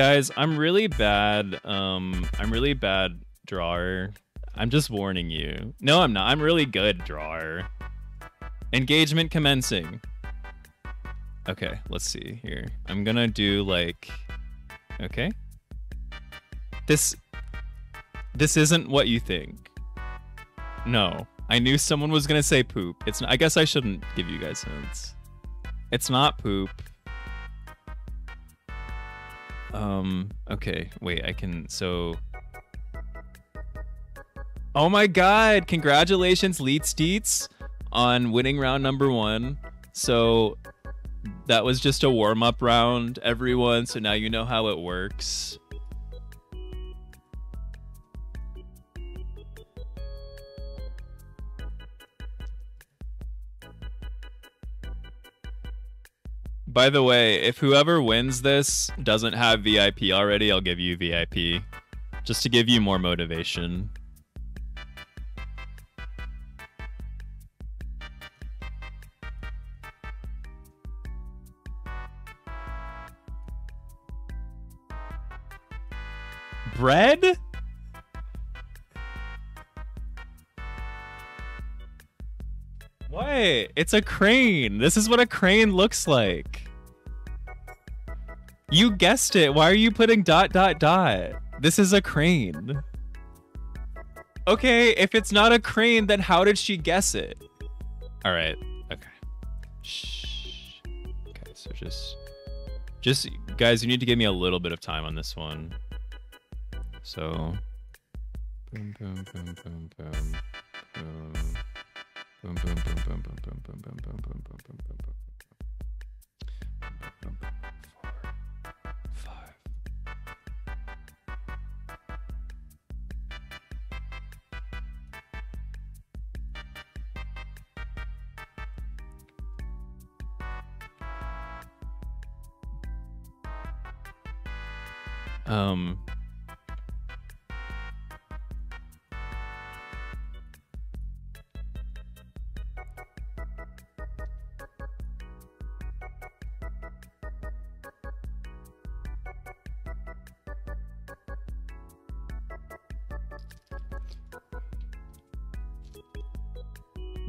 Guys, I'm really bad. Um, I'm really bad drawer. I'm just warning you. No, I'm not. I'm really good drawer. Engagement commencing. Okay, let's see here. I'm gonna do like, okay. This, this isn't what you think. No, I knew someone was gonna say poop. It's. I guess I shouldn't give you guys hints. It's not poop. Um. Okay. Wait. I can. So. Oh my God! Congratulations, Leets Deets, on winning round number one. So that was just a warm up round, everyone. So now you know how it works. By the way, if whoever wins this doesn't have VIP already, I'll give you VIP. Just to give you more motivation. Bread? What? It's a crane. This is what a crane looks like. You guessed it. Why are you putting dot dot dot? This is a crane. Okay, if it's not a crane, then how did she guess it? All right. Okay. Shh. Okay, so just just guys, you need to give me a little bit of time on this one. So boom boom boom boom boom boom boom boom Um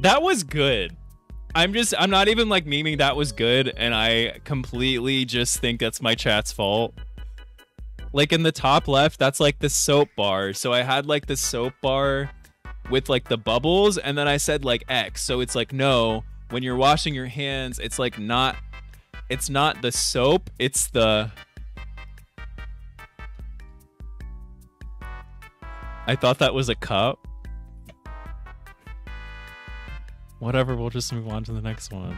That was good. I'm just I'm not even like memeing that was good and I completely just think that's my chat's fault. Like in the top left, that's like the soap bar. So I had like the soap bar with like the bubbles and then I said like X. So it's like no, when you're washing your hands, it's like not it's not the soap, it's the I thought that was a cup. Whatever, we'll just move on to the next one.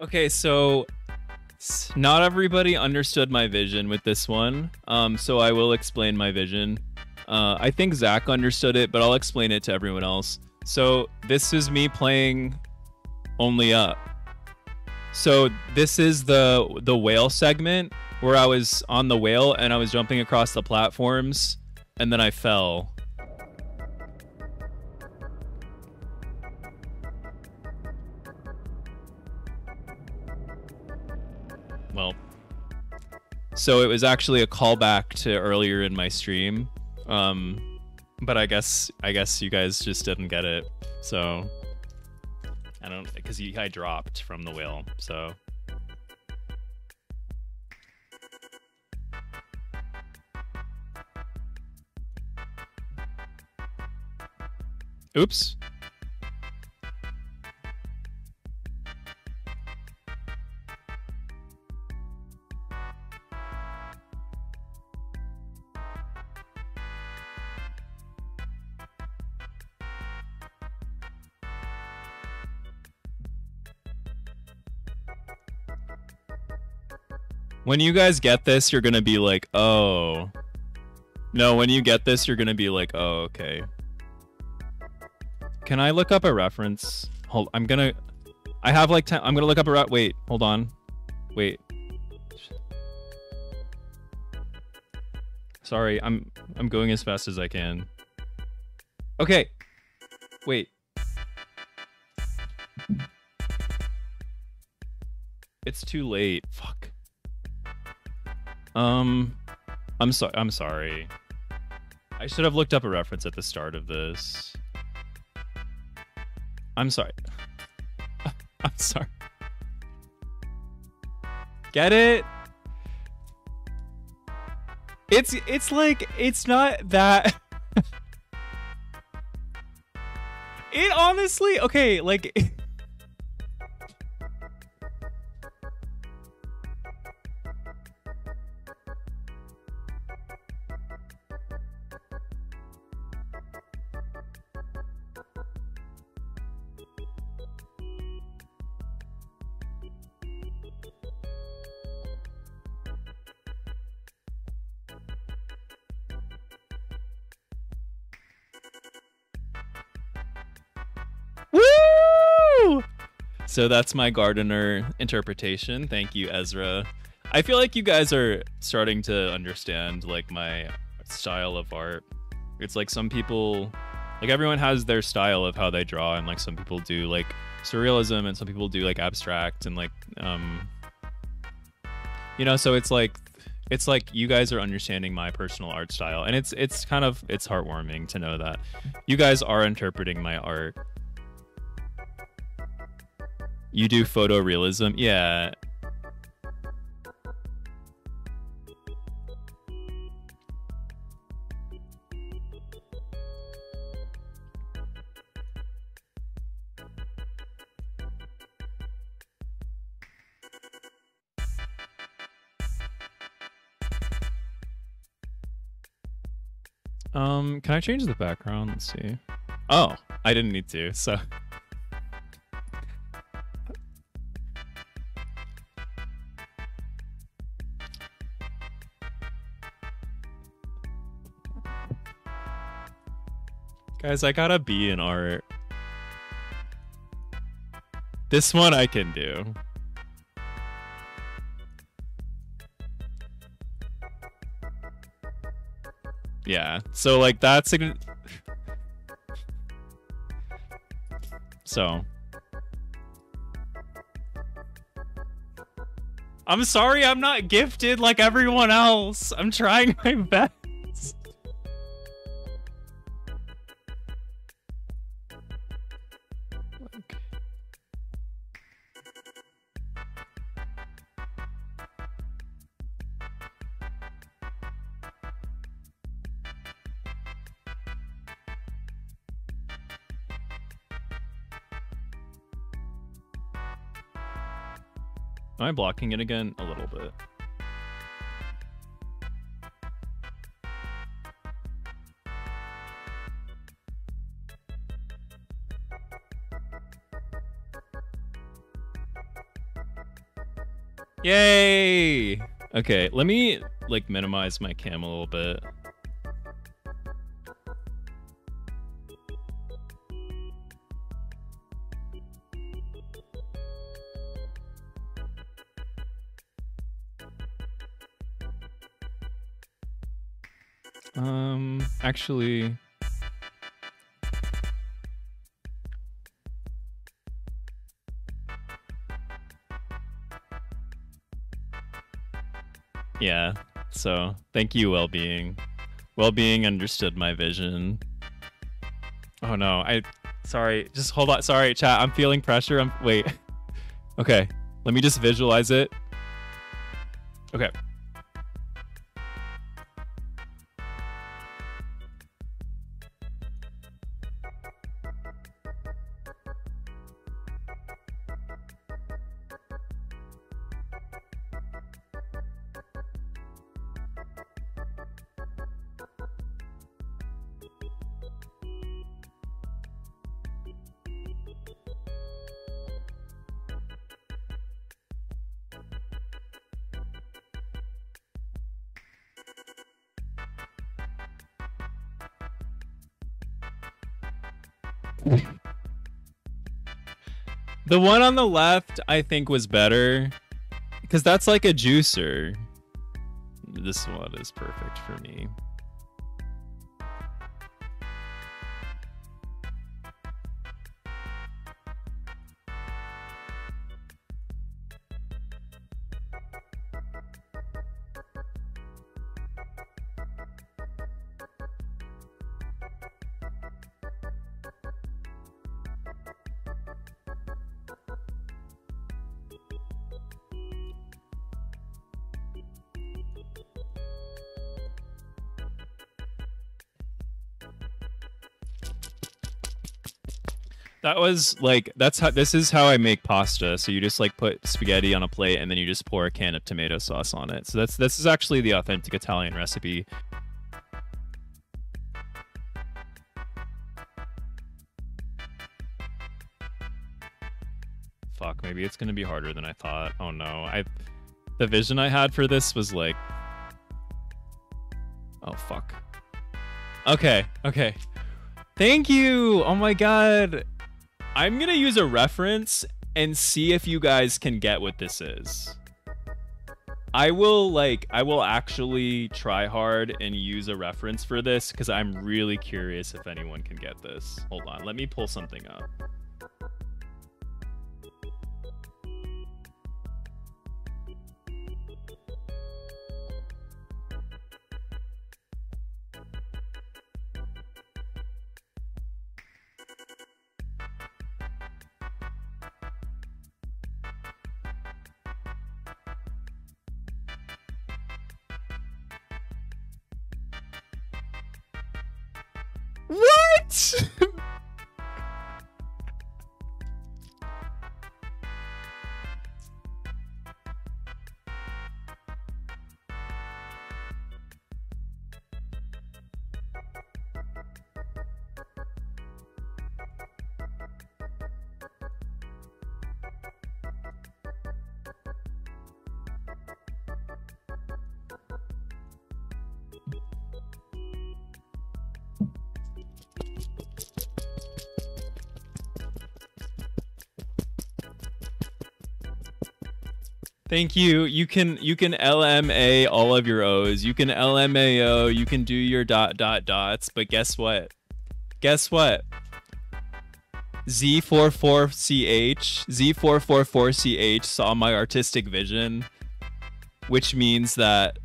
Okay, so not everybody understood my vision with this one. Um, so I will explain my vision. Uh, I think Zach understood it, but I'll explain it to everyone else. So this is me playing only up. So this is the the whale segment where I was on the whale and I was jumping across the platforms and then I fell. Well, so it was actually a callback to earlier in my stream. Um, but I guess I guess you guys just didn't get it. So I don't because I dropped from the wheel. So Oops. When you guys get this, you're gonna be like, oh. No, when you get this, you're gonna be like, oh, okay. Can I look up a reference? Hold, I'm gonna. I have like ten. I'm gonna look up a. Wait, hold on. Wait. Sorry, I'm I'm going as fast as I can. Okay. Wait. It's too late. Fuck. Um I'm sorry I'm sorry. I should have looked up a reference at the start of this. I'm sorry. I'm sorry. Get it? It's it's like it's not that It honestly okay, like So that's my gardener interpretation. Thank you, Ezra. I feel like you guys are starting to understand like my style of art. It's like some people like everyone has their style of how they draw and like some people do like surrealism and some people do like abstract and like um you know, so it's like it's like you guys are understanding my personal art style and it's it's kind of it's heartwarming to know that you guys are interpreting my art you do photorealism? Yeah. Um, can I change the background? Let's see. Oh, I didn't need to, so Guys, I got a B in art. This one I can do. Yeah, so like that's a... So. I'm sorry I'm not gifted like everyone else. I'm trying my best. I blocking it again? A little bit. Yay! Okay, let me like minimize my cam a little bit. Actually... Yeah, so thank you, Well-Being. Well-Being understood my vision. Oh no, I... Sorry, just hold on. Sorry, chat, I'm feeling pressure. I'm... Wait. okay, let me just visualize it. Okay. The one on the left, I think, was better because that's like a juicer. This one is perfect for me. That was like that's how this is how I make pasta. So you just like put spaghetti on a plate and then you just pour a can of tomato sauce on it. So that's this is actually the authentic Italian recipe. Fuck, maybe it's gonna be harder than I thought. Oh no. I the vision I had for this was like Oh fuck. Okay, okay. Thank you. Oh my god. I'm gonna use a reference and see if you guys can get what this is. I will like I will actually try hard and use a reference for this because I'm really curious if anyone can get this. Hold on, let me pull something up. Thank you. You can you can LMA all of your O's. You can LMAO. You can do your dot dot dots. But guess what? Guess what? Z44CH Z444CH saw my artistic vision, which means that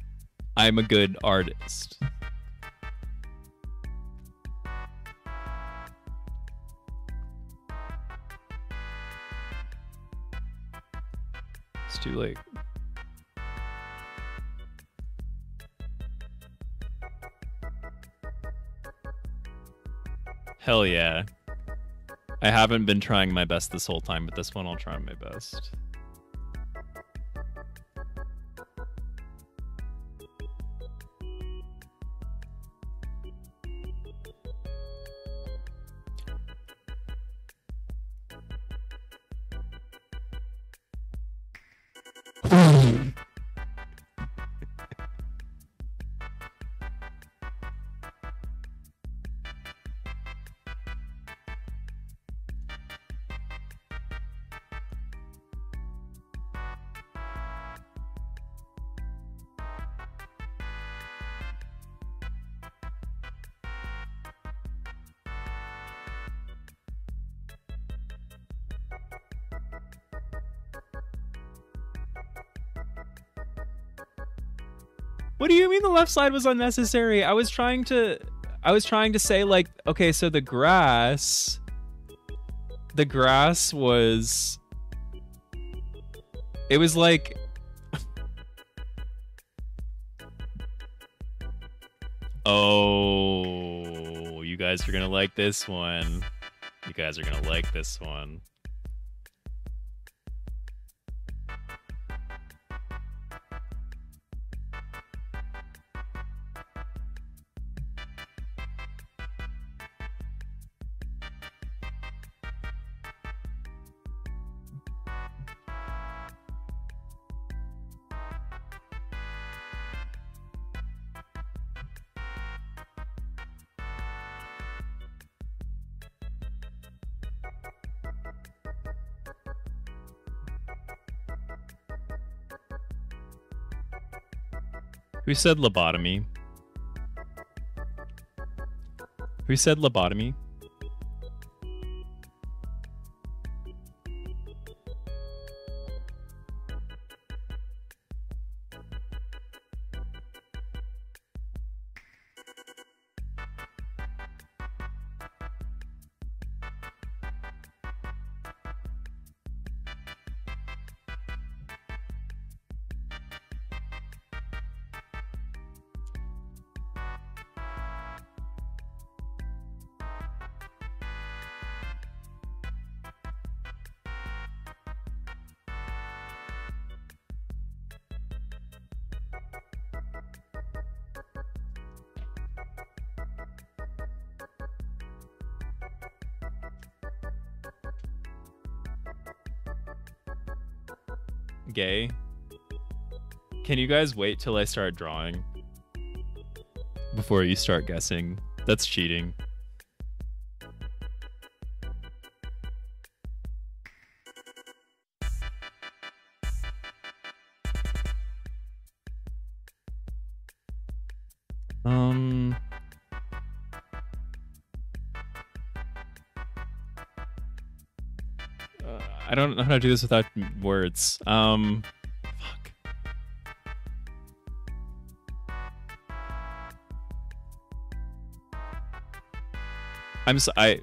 I'm a good artist. Too late. Hell yeah. I haven't been trying my best this whole time, but this one I'll try my best. home. What do you mean the left side was unnecessary? I was trying to I was trying to say like okay, so the grass the grass was it was like Oh, you guys are going to like this one. You guys are going to like this one. Who said lobotomy? Who said lobotomy? Gay. Can you guys wait till I start drawing? Before you start guessing. That's cheating. Um... I don't know how to do this without words. Um, fuck. I'm so, I.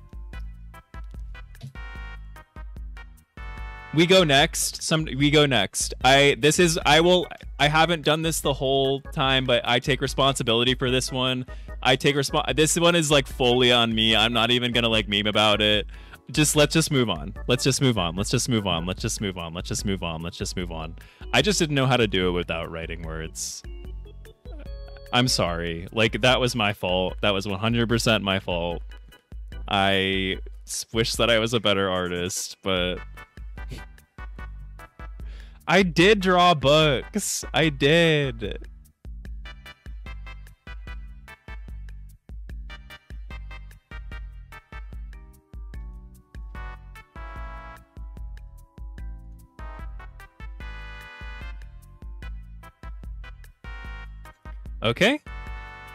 We go next. Some we go next. I this is I will I haven't done this the whole time, but I take responsibility for this one. I take resp. This one is like fully on me. I'm not even gonna like meme about it just let's just move on. Let's just move on. Let's just move on. Let's just move on. Let's just move on. Let's just move on. I just didn't know how to do it without writing words. I'm sorry. Like that was my fault. That was 100% my fault. I wish that I was a better artist, but I did draw books. I did. Okay.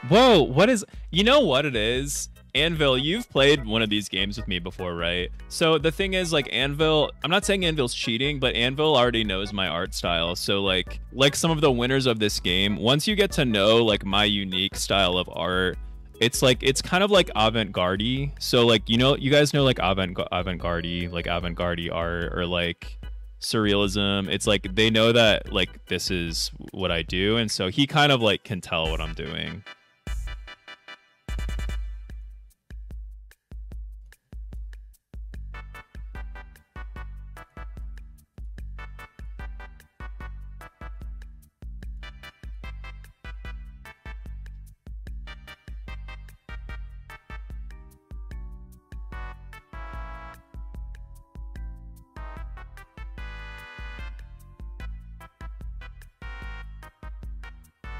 Whoa, what is... You know what it is? Anvil, you've played one of these games with me before, right? So the thing is, like, Anvil... I'm not saying Anvil's cheating, but Anvil already knows my art style. So, like, like some of the winners of this game, once you get to know, like, my unique style of art, it's like it's kind of like avant-garde so like you know you guys know like avant avant-garde like avant-garde art or like surrealism. It's like they know that like this is what I do, and so he kind of like can tell what I'm doing.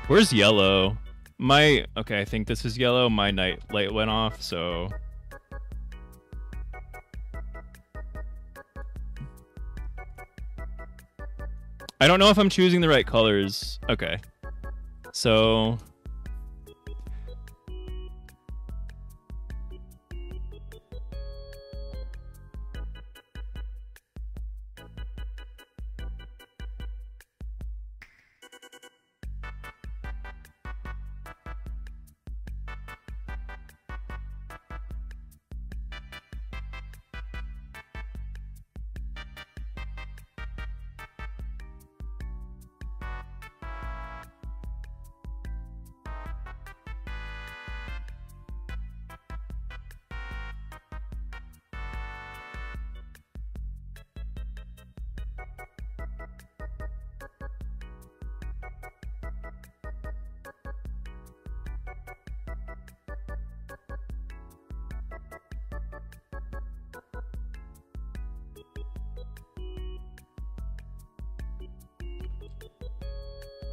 Where's yellow? My okay, I think this is yellow. My night light went off, so I don't know if I'm choosing the right colors. Okay. So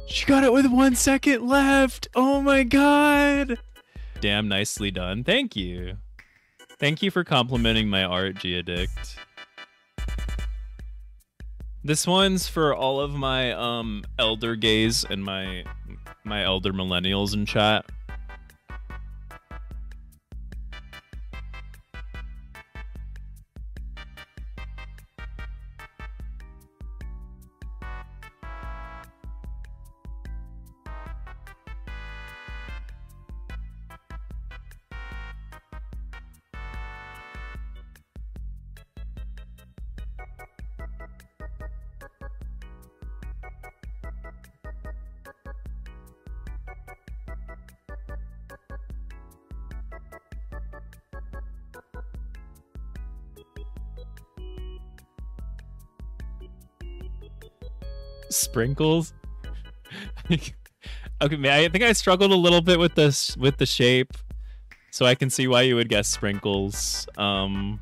She got it with one second left. Oh my god. Damn nicely done. Thank you. Thank you for complimenting my art, Geodict. This one's for all of my um elder gays and my my elder millennials in chat. Sprinkles. okay, man, I think I struggled a little bit with this with the shape, so I can see why you would guess sprinkles. Um,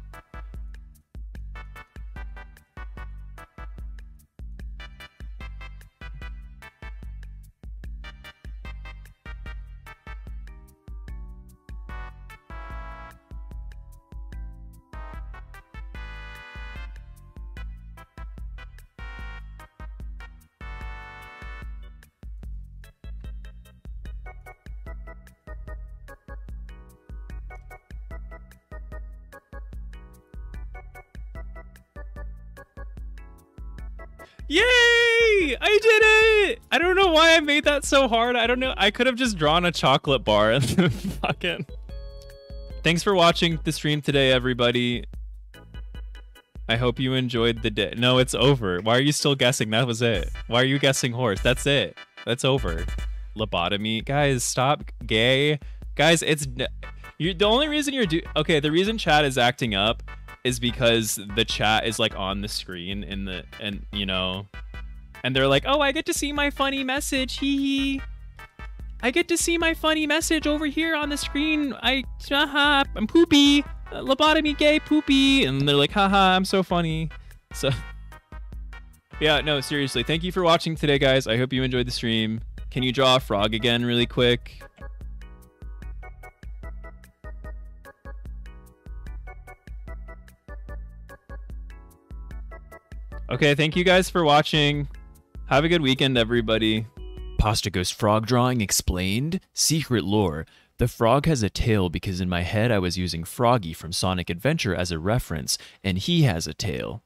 Yay! I did it! I don't know why I made that so hard. I don't know. I could have just drawn a chocolate bar and fucking. Thanks for watching the stream today, everybody. I hope you enjoyed the day. No, it's over. Why are you still guessing? That was it. Why are you guessing horse? That's it. That's over. Lobotomy. Guys, stop. Gay. Guys, it's. You're, the only reason you're do. Okay, the reason Chad is acting up is because the chat is like on the screen in the and you know and they're like, "Oh, I get to see my funny message. Hee hee. I get to see my funny message over here on the screen. I haha, I'm poopy. Uh, lobotomy gay poopy." And they're like, "Haha, I'm so funny." So Yeah, no, seriously. Thank you for watching today, guys. I hope you enjoyed the stream. Can you draw a frog again really quick? Okay, thank you guys for watching. Have a good weekend, everybody. Pasta Ghost Frog Drawing Explained Secret Lore. The frog has a tail because in my head I was using Froggy from Sonic Adventure as a reference, and he has a tail.